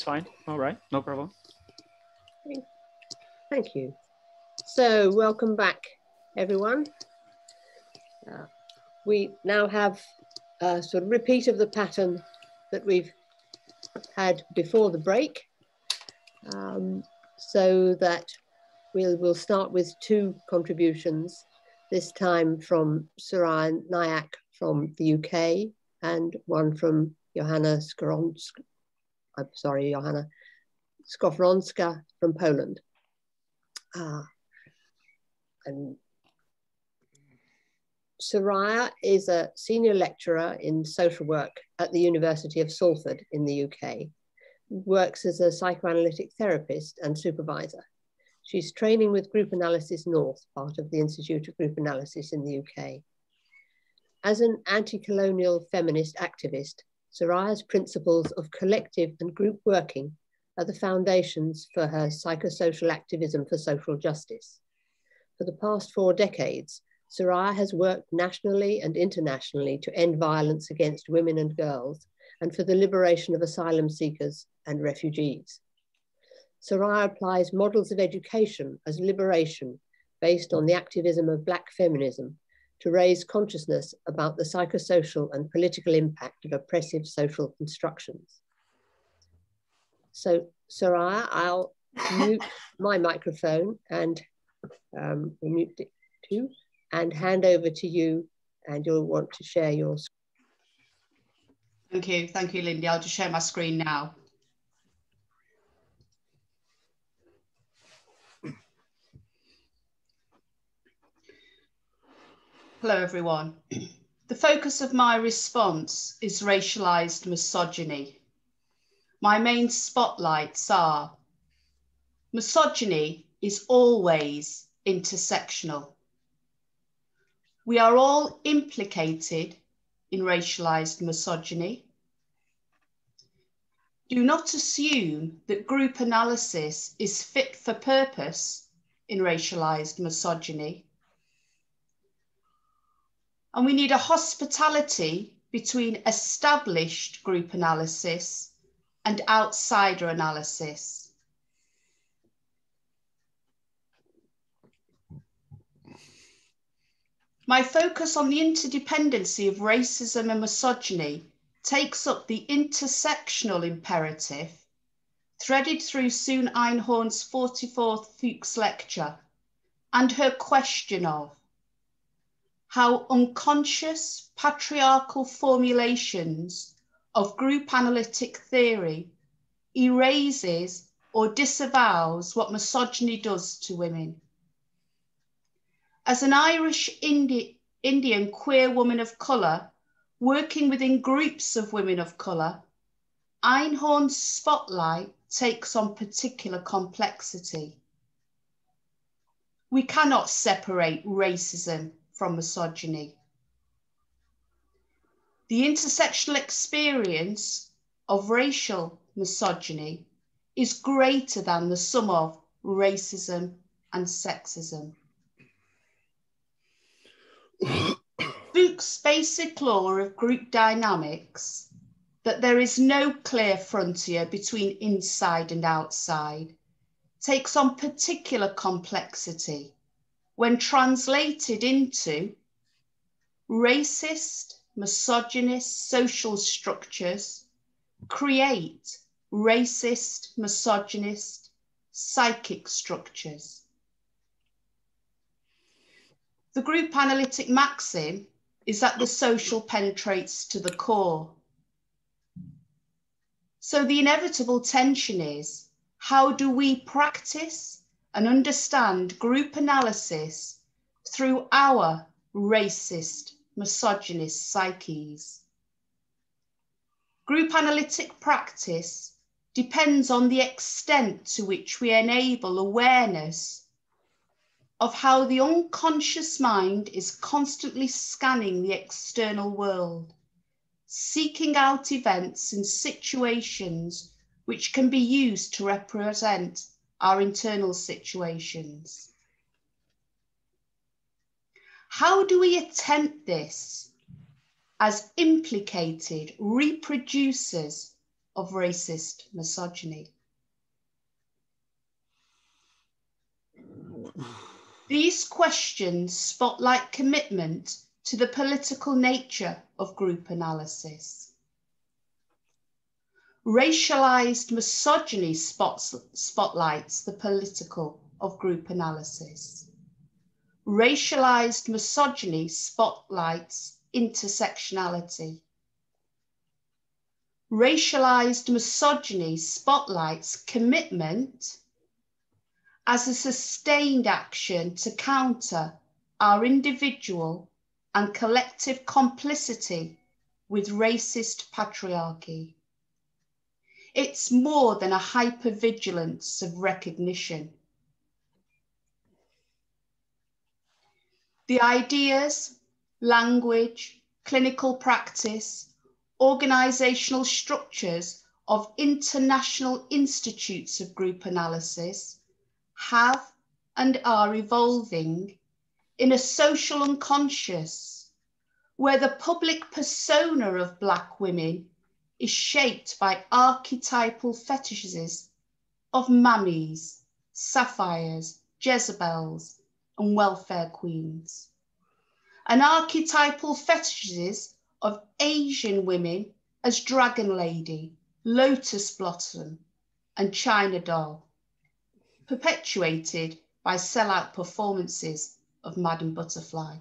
It's fine. All right, no problem. Thank you. So welcome back, everyone. Uh, we now have a sort of repeat of the pattern that we've had before the break. Um, so that we'll, we'll start with two contributions, this time from Suryia Nayak from the UK and one from Joanna Skowronska, I'm sorry, Joanna Skowronska from Poland. Uh, and Suryia is a senior lecturer in social work at the University of Salford in the UK, works as a psychoanalytic therapist and supervisor. She's training with Group Analysis North, part of the Institute of Group Analysis in the UK. As an anti-colonial feminist activist, Suryia's principles of collective and group working are the foundations for her psychosocial activism for social justice. For the past four decades, Suryia has worked nationally and internationally to end violence against women and girls and for the liberation of asylum seekers and refugees. Suryia applies models of education as liberation based on the activism of Black feminism to raise consciousness about the psychosocial and political impact of oppressive social constructions. So, Suryia, I'll mute my microphone and um, mute it too, and hand over to you, and you'll want to share your. Thank you, thank you, Linde. I'll just share my screen now. Hello, everyone. The focus of my response is racialized misogyny. My main spotlights are misogyny is always intersectional. We are all implicated in racialized misogyny. Do not assume that group analysis is fit for purpose in racialized misogyny and we need a hospitality between established group analysis and outsider analysis. My focus on the interdependency of racism and misogyny takes up the intersectional imperative threaded through Sue Einhorn's 44th Foulkes lecture and her question of how unconscious patriarchal formulations of group analytic theory erases or disavows what misogyny does to women. As an Irish Indi Indian queer woman of colour working within groups of women of colour, Einhorn's spotlight takes on particular complexity. We cannot separate racism from misogyny. The intersectional experience of racial misogyny is greater than the sum of racism and sexism. Foulkes' basic law of group dynamics that there is no clear frontier between inside and outside takes on particular complexity when translated into racist, misogynist social structures create racist, misogynist psychic structures. The group analytic maxim is that the social penetrates to the core. So the inevitable tension is how do we practice and understand group analysis through our racist, misogynist psyches. Group analytic practice depends on the extent to which we enable awareness of how the unconscious mind is constantly scanning the external world, seeking out events and situations which can be used to represent our internal situations. How do we attempt this as implicated reproducers of racist misogyny. These questions spotlight commitment to the political nature of group analysis. Racialized misogyny spots, spotlights the political of group analysis. Racialized misogyny spotlights intersectionality. Racialized misogyny spotlights commitment as a sustained action to counter our individual and collective complicity with racist patriarchy. It's more than a hypervigilance of recognition. The ideas, language, clinical practice, organisational structures of international institutes of group analysis have and are evolving in a social unconscious where the public persona of Black women is shaped by archetypal fetishes of mammies, sapphires, Jezebels, and welfare queens. And archetypal fetishes of Asian women as Dragon Lady, Lotus Blossom, and China Doll perpetuated by sellout performances of Madame Butterfly.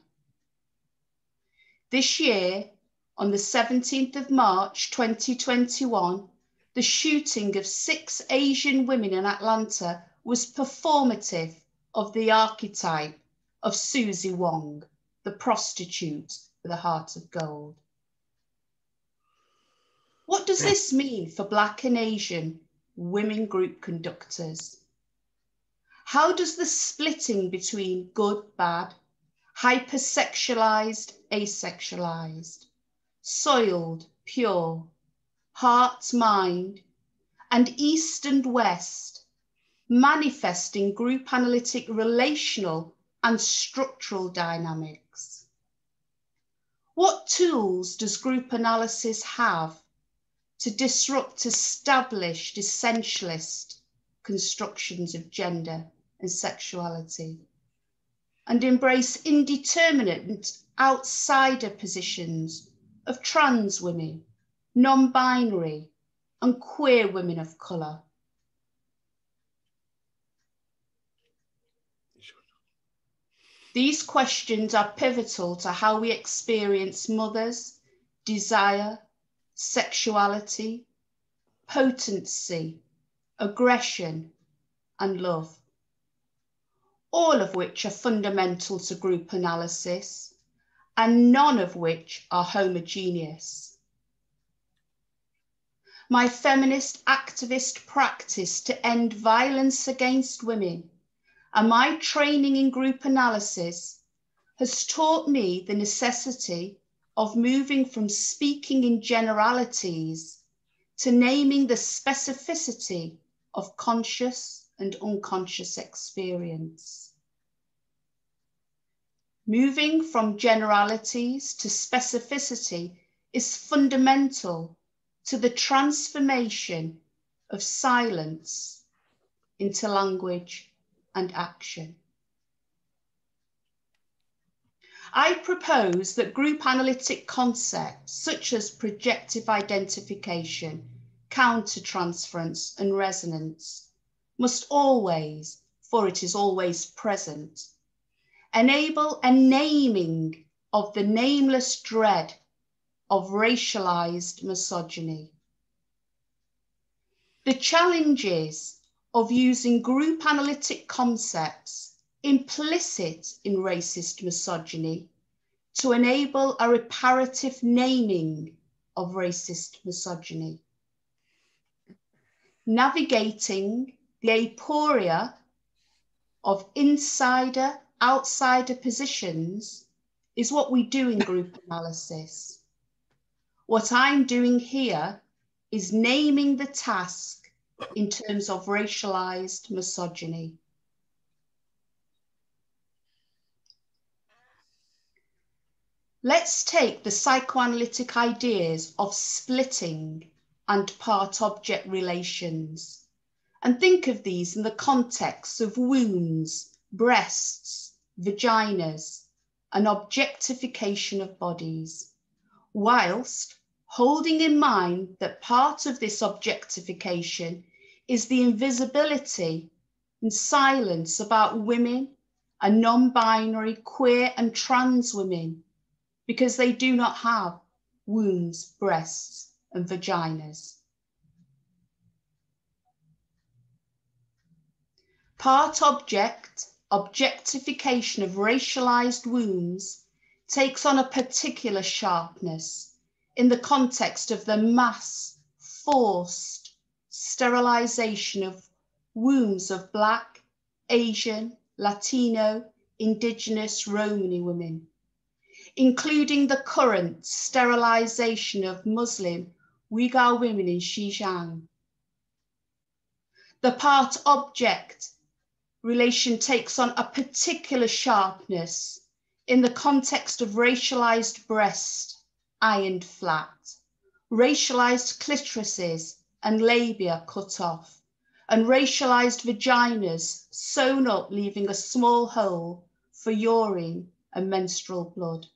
This year, on the 17th of March 2021, the shooting of six Asian women in Atlanta was performative of the archetype of Susie Wong, the prostitute with a heart of gold. What does this mean for Black and Asian women group conductors? How does the splitting between good, bad, hypersexualized, asexualized, soiled, pure, heart's mind, and east and west manifesting group analytic relational and structural dynamics? What tools does group analysis have to disrupt established essentialist constructions of gender and sexuality, and embrace indeterminate outsider positions of trans women, non binary, and queer women of colour. These questions are pivotal to how we experience mothers, desire, sexuality, potency, aggression, and love all of which are fundamental to group analysis, and none of which are homogeneous. My feminist activist practice to end violence against women and my training in group analysis has taught me the necessity of moving from speaking in generalities to naming the specificity of conscious and unconscious experience. Moving from generalities to specificity is fundamental to the transformation of silence into language and action. I propose that group analytic concepts such as projective identification, countertransference and resonance must always, for it is always present, enable a naming of the nameless dread of racialized misogyny. The challenges of using group analytic concepts implicit in racist misogyny to enable a reparative naming of racist misogyny. Navigating the aporia of insider outsider positions is what we do in group analysis. What I'm doing here is naming the task in terms of racialized misogyny. Let's take the psychoanalytic ideas of splitting and part-object relations. And think of these in the context of wounds, breasts, vaginas, and objectification of bodies, whilst holding in mind that part of this objectification is the invisibility and silence about women and non-binary, queer and trans women because they do not have wombs, breasts and vaginas. Part object, objectification of racialized wounds takes on a particular sharpness in the context of the mass forced sterilization of wombs of Black, Asian, Latino, Indigenous, Romani women, including the current sterilization of Muslim Uyghur women in Xinjiang. The part object relation takes on a particular sharpness in the context of racialized breast, ironed flat, racialized clitorises and labia cut off, and racialized vaginas sewn up, leaving a small hole for urine and menstrual blood.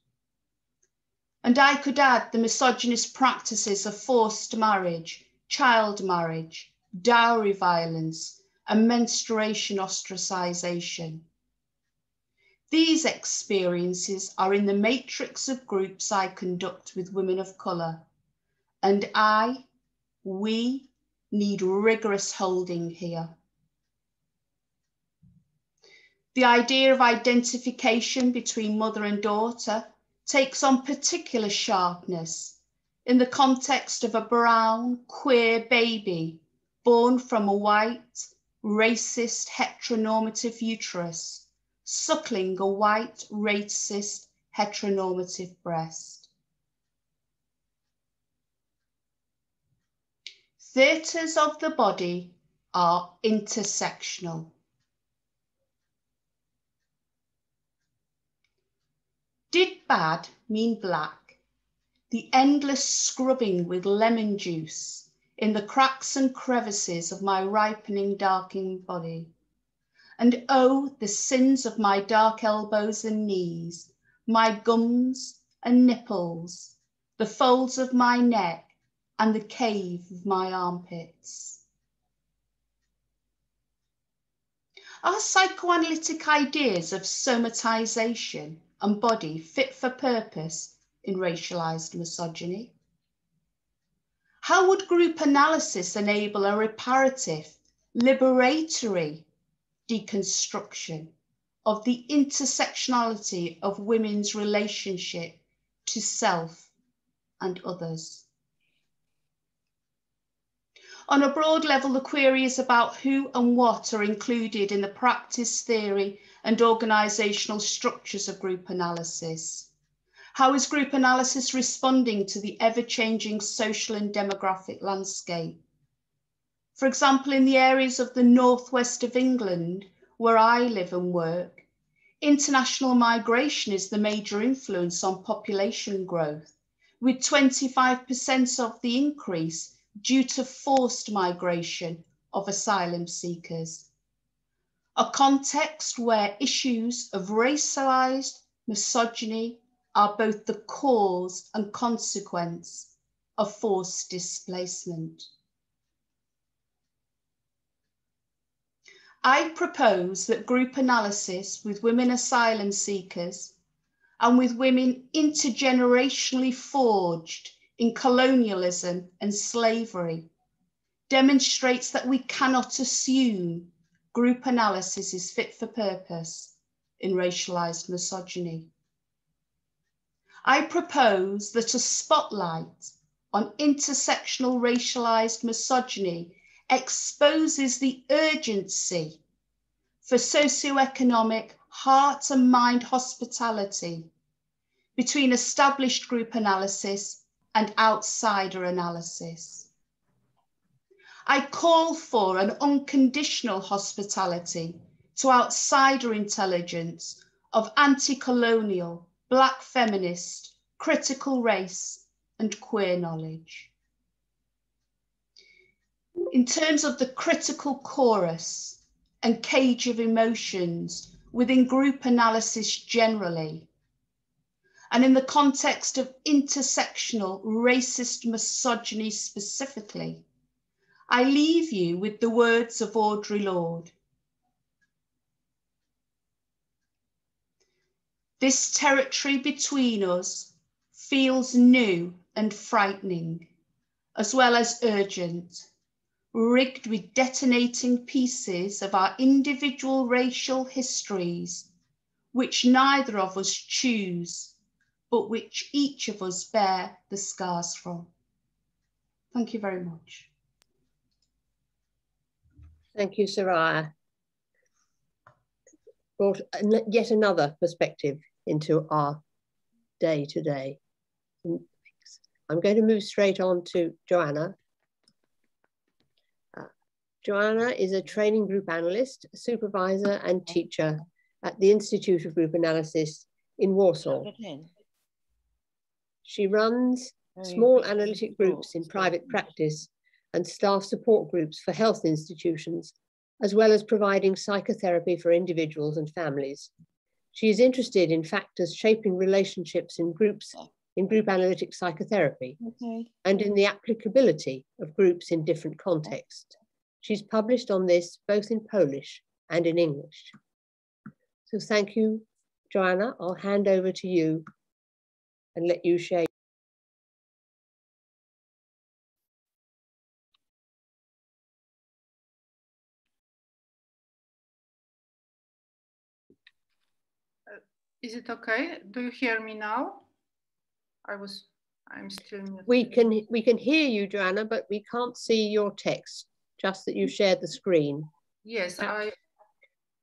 And I could add the misogynist practices of forced marriage, child marriage, dowry violence, and menstruation ostracization. These experiences are in the matrix of groups I conduct with women of colour, and I, we, need rigorous holding here. The idea of identification between mother and daughter takes on particular sharpness in the context of a brown, queer baby born from a white, racist heteronormative uterus, suckling a white, racist heteronormative breast. Theatres of the body are intersectional. Did bad mean black? The endless scrubbing with lemon juice in the cracks and crevices of my ripening, darkening body. And oh, the sins of my dark elbows and knees, my gums and nipples, the folds of my neck, and the cave of my armpits. Are psychoanalytic ideas of somatization and body fit for purpose in racialized misogyny? How would group analysis enable a reparative, liberatory deconstruction of the intersectionality of women's relationship to self and others? On a broad level, the query is about who and what are included in the practice, theory, and organisational structures of group analysis. How is group analysis responding to the ever-changing social and demographic landscape? For example, in the areas of the northwest of England, where I live and work, international migration is the major influence on population growth, with 25% of the increase due to forced migration of asylum seekers. A context where issues of racialized misogyny, are both the cause and consequence of forced displacement. I propose that group analysis with women asylum seekers and with women intergenerationally forged in colonialism and slavery demonstrates that we cannot assume group analysis is fit for purpose in racialized misogyny. I propose that a spotlight on intersectional racialized misogyny exposes the urgency for socioeconomic heart and mind hospitality between established group analysis and outsider analysis. I call for an unconditional hospitality to outsider intelligence of anti-colonial Black feminist, critical race, and queer knowledge. in terms of the critical chorus and cage of emotions within group analysis generally, and in the context of intersectional racist misogyny specifically, I leave you with the words of Audre Lorde. This territory between us feels new and frightening, as well as urgent, rigged with detonating pieces of our individual racial histories, which neither of us choose but which each of us bear the scars from. Thank you very much. Thank you, Suryia. Brought yet another perspective into our day today. I'm going to move straight on to Joanna. Uh, Joanna is a training group analyst, supervisor and teacher at the Institute of Group Analysis in Warsaw. She runs small analytic groups in private practice and staff support groups for health institutions, as well as providing psychotherapy for individuals and families. She is interested in factors shaping relationships in groups in group analytic psychotherapy okay. and in the applicability of groups in different contexts. She's published on this both in Polish and in English. So thank you, Joanna. I'll hand over to you and let you share. Is it okay? Do you hear me now? I was, I'm still. We can, we can hear you, Joanna, but we can't see your text, just that you shared the screen. Yes, I,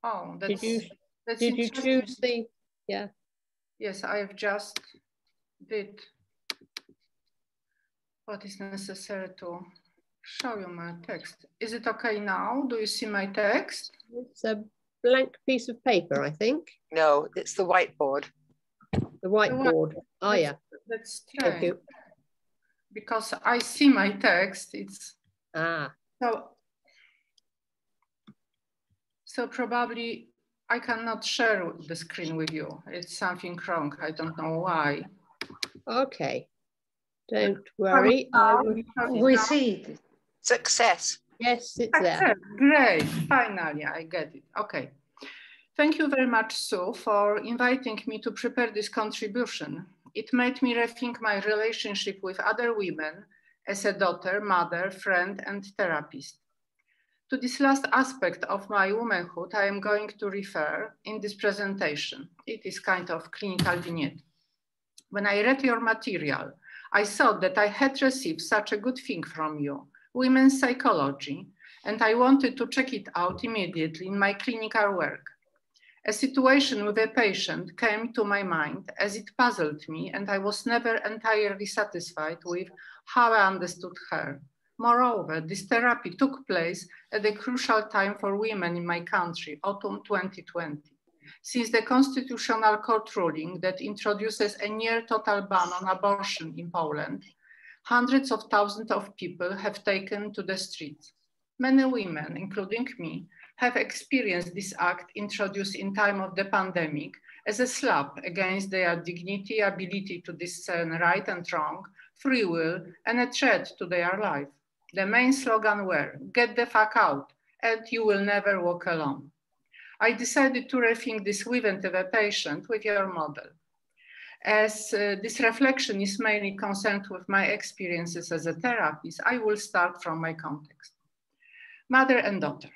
oh, that's, Did you, that's did you choose the, yeah. Yes, I have just did what is necessary to show you my text. Is it okay now? Do you see my text? It's a blank piece of paper, I think. No, it's the whiteboard. The whiteboard. The oh, yeah. That's strange. Thank you. Because I see my text. It's ah. So, so probably I cannot share the screen with you. It's something wrong. I don't know why. Okay. Don't worry. we see it. Success. Yes, it's ah, there. Great. Finally, I get it. Okay. Thank you very much, Sue, for inviting me to prepare this contribution. It made me rethink my relationship with other women as a daughter, mother, friend, and therapist. To this last aspect of my womanhood, I am going to refer in this presentation. It is kind of clinical vignette. When I read your material, I thought that I had received such a good thing from you, women's psychology, and I wanted to check it out immediately in my clinical work. A situation with a patient came to my mind as it puzzled me, and I was never entirely satisfied with how I understood her. Moreover, this therapy took place at a crucial time for women in my country, autumn 2020 since the constitutional court ruling that introduces a near total ban on abortion in Poland, hundreds of thousands of people have taken to the streets. Many women, including me, have experienced this act introduced in time of the pandemic as a slap against their dignity, ability to discern right and wrong, free will, and a threat to their life. The main slogan were, get the fuck out, and you will never walk alone. I decided to rethink this of a patient with your model. As uh, this reflection is mainly concerned with my experiences as a therapist, I will start from my context. Mother and daughter,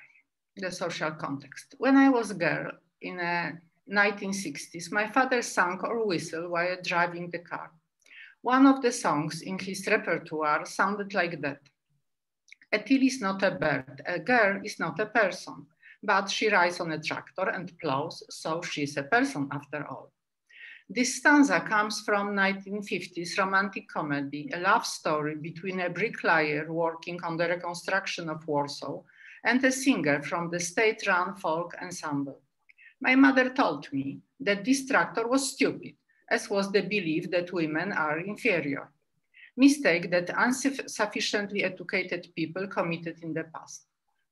the social context. When I was a girl in the 1960s, my father sang or whistled while driving the car. One of the songs in his repertoire sounded like that. A till is not a bird, a girl is not a person but she rides on a tractor and plows, so she's a person after all. This stanza comes from 1950s romantic comedy, a love story between a bricklayer working on the reconstruction of Warsaw and a singer from the state-run folk ensemble. My mother told me that this tractor was stupid, as was the belief that women are inferior. mistake that insufficiently educated people committed in the past.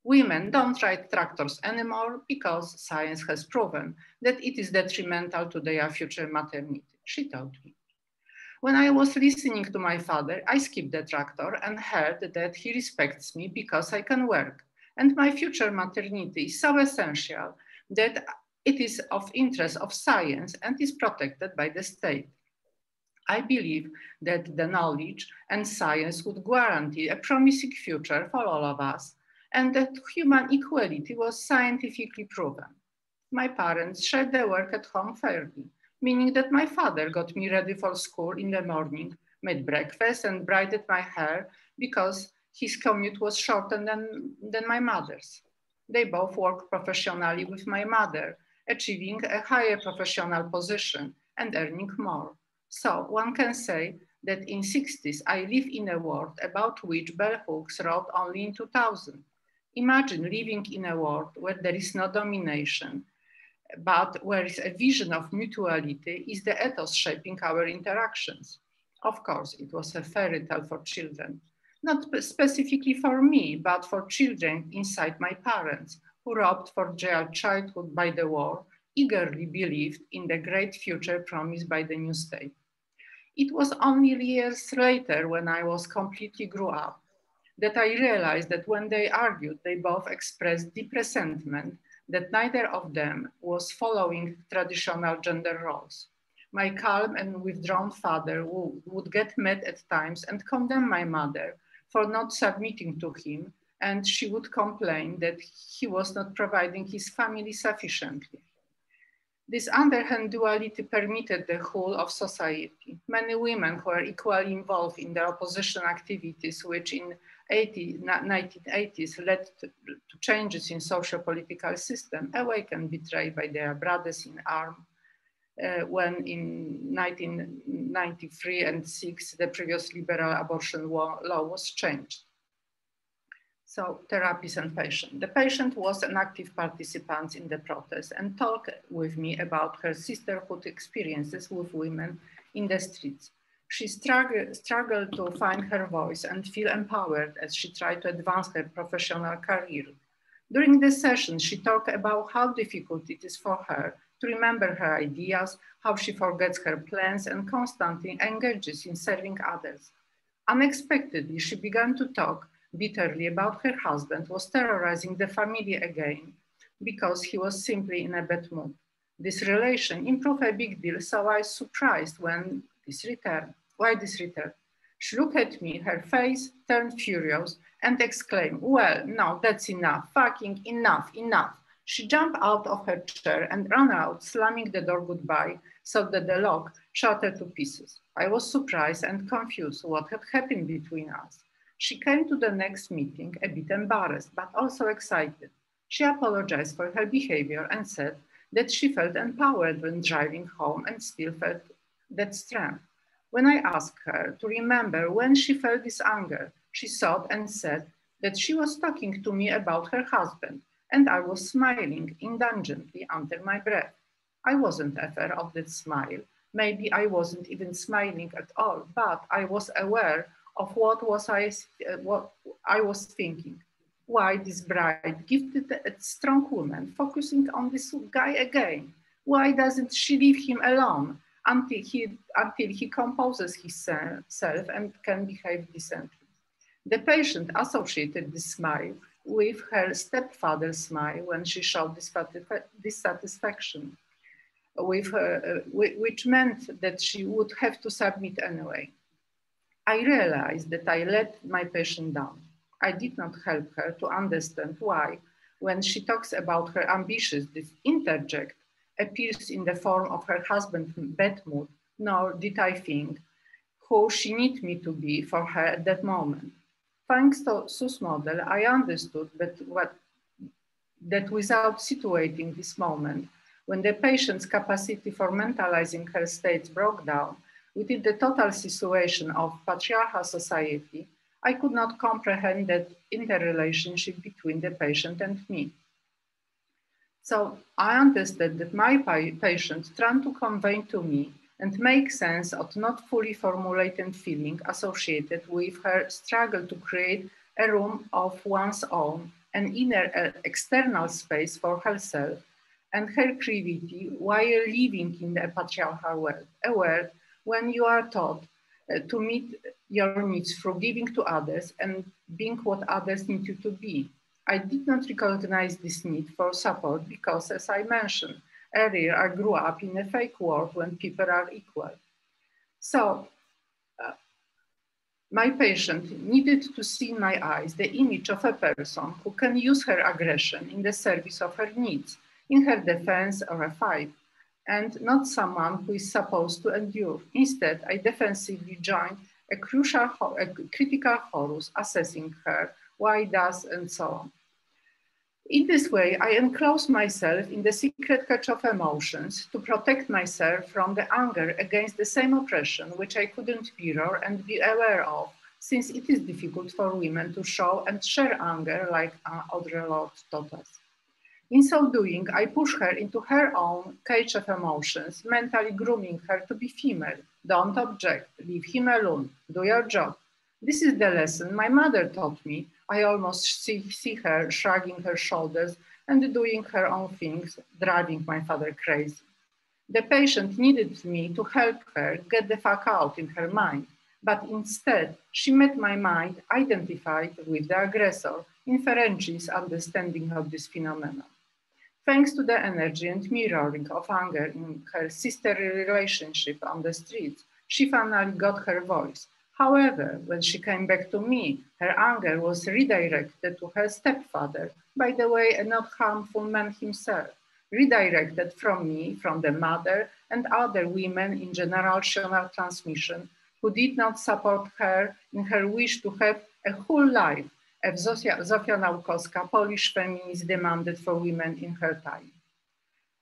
Women don't ride tractors anymore because science has proven that it is detrimental to their future maternity, she told me. When I was listening to my father, I skipped the tractor and heard that he respects me because I can work. And my future maternity is so essential that it is of interest of science and is protected by the state. I believe that the knowledge and science would guarantee a promising future for all of us and that human equality was scientifically proven. My parents shared their work at home fairly, meaning that my father got me ready for school in the morning, made breakfast and braided my hair because his commute was shorter than, than my mother's. They both worked professionally with my mother, achieving a higher professional position and earning more. So one can say that in 60s, I live in a world about which bell hooks wrote only in 2000. Imagine living in a world where there is no domination, but where is a vision of mutuality is the ethos shaping our interactions. Of course, it was a fairy tale for children, not specifically for me, but for children inside my parents, who robbed for their childhood by the war, eagerly believed in the great future promised by the new state. It was only years later when I was completely grew up that I realized that when they argued, they both expressed deep resentment that neither of them was following traditional gender roles. My calm and withdrawn father would get mad at times and condemn my mother for not submitting to him, and she would complain that he was not providing his family sufficiently. This underhand duality permitted the whole of society. Many women who are equally involved in the opposition activities, which in 80, 1980s led to, to changes in social political system, awakened betrayed by their brothers in arms, uh, when in 1993 and 6, the previous liberal abortion law, law was changed. So therapies and patient. The patient was an active participant in the protest and talked with me about her sisterhood experiences with women in the streets. She struggled, to find her voice and feel empowered as she tried to advance her professional career. During the session, she talked about how difficult it is for her to remember her ideas, how she forgets her plans and constantly engages in serving others. Unexpectedly, she began to talk bitterly about her husband was terrorizing the family again because he was simply in a bad mood. This relation improved a big deal, so I was surprised when this returned. Why this return? She looked at me, her face turned furious and exclaimed, well, no, that's enough, fucking enough, enough. She jumped out of her chair and ran out, slamming the door goodbye so that the lock shattered to pieces. I was surprised and confused what had happened between us. She came to the next meeting a bit embarrassed, but also excited. She apologized for her behavior and said that she felt empowered when driving home and still felt that strength. When I asked her to remember when she felt this anger, she sobbed and said that she was talking to me about her husband, and I was smiling indulgently under my breath. I wasn't aware of that smile. Maybe I wasn't even smiling at all, but I was aware of what was I, uh, what I was thinking. Why this bright, gifted, strong woman focusing on this guy again? Why doesn't she leave him alone until he, until he composes himself and can behave decently? The patient associated this smile with her stepfather's smile when she showed dissatisfaction, with her, uh, which meant that she would have to submit anyway. I realized that I let my patient down. I did not help her to understand why, when she talks about her ambitions, this interject appears in the form of her husband mood, nor did I think who she needed me to be for her at that moment. Thanks to Sue's model, I understood that, what, that without situating this moment, when the patient's capacity for mentalizing her states broke down, within the total situation of patriarchal society, I could not comprehend that interrelationship between the patient and me. So I understood that my patient tried to convey to me and make sense of not fully formulated feeling associated with her struggle to create a room of one's own, an inner uh, external space for herself, and her creativity while living in the patriarchal world, a world when you are taught uh, to meet your needs through giving to others and being what others need you to be. I did not recognize this need for support because, as I mentioned earlier, I grew up in a fake world when people are equal. So, uh, my patient needed to see in my eyes the image of a person who can use her aggression in the service of her needs, in her defense or a fight and not someone who is supposed to endure. Instead, I defensively joined a crucial, a critical chorus assessing her, why does, and so on. In this way, I enclose myself in the secret catch of emotions to protect myself from the anger against the same oppression which I couldn't mirror and be aware of, since it is difficult for women to show and share anger like uh, Audre Lorde taught us. In so doing, I push her into her own cage of emotions, mentally grooming her to be female. Don't object, leave him alone, do your job. This is the lesson my mother taught me. I almost see, see her shrugging her shoulders and doing her own things, driving my father crazy. The patient needed me to help her get the fuck out in her mind, but instead she met my mind identified with the aggressor in Ferenczi's understanding of this phenomenon. Thanks to the energy and mirroring of anger in her sisterly relationship on the streets, she finally got her voice. However, when she came back to me, her anger was redirected to her stepfather, by the way, a not harmful man himself, redirected from me, from the mother, and other women in generational transmission who did not support her in her wish to have a whole life as Zofia, Nałkowska, Polish feminist, demanded for women in her time.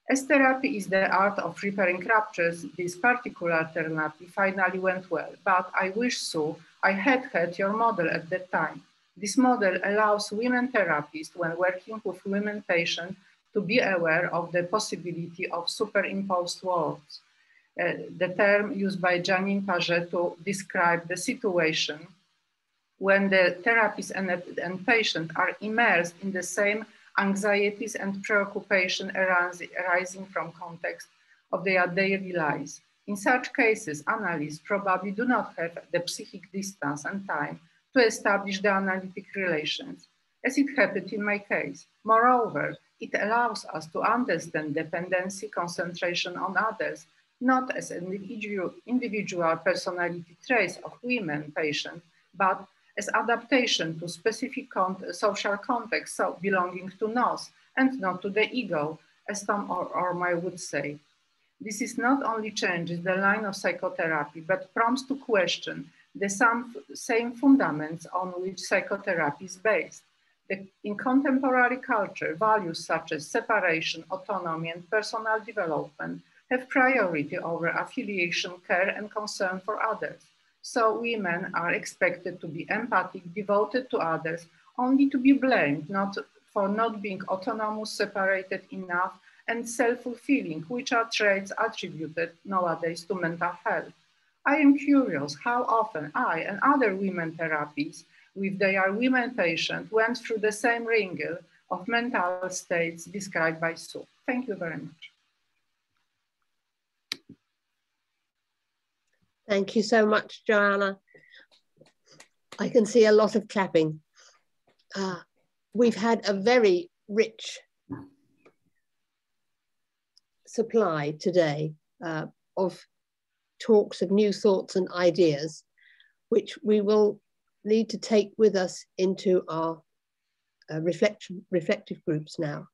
As therapy is the art of repairing ruptures, this particular alternative finally went well, but I wish so I had had your model at that time. This model allows women therapists, when working with women patients, to be aware of the possibility of superimposed worlds. Uh, the term used by Janine Puget to describe the situation when the therapist and, and patient are immersed in the same anxieties and preoccupation arising from context of their daily lives. In such cases, analysts probably do not have the psychic distance and time to establish the analytic relations, as it happened in my case. Moreover, it allows us to understand dependency concentration on others, not as individual, individual personality traits of women patients, but as adaptation to specific social context, so belonging to nos and not to the ego, as Tom or, or would say. This is not only changes the line of psychotherapy, but prompts to question the same, same fundaments on which psychotherapy is based. The, in contemporary culture, values such as separation, autonomy, and personal development have priority over affiliation, care, and concern for others. So women are expected to be empathic, devoted to others, only to be blamed not for not being autonomous, separated enough, and self-fulfilling, which are traits attributed nowadays to mental health. I am curious how often I and other women therapists with their women patients went through the same wrinkle of mental states described by Sue. Thank you very much. Thank you so much, Joanna. I can see a lot of clapping. Uh, we've had a very rich supply today uh, of talks of new thoughts and ideas, which we will need to take with us into our uh, reflection, reflective groups now.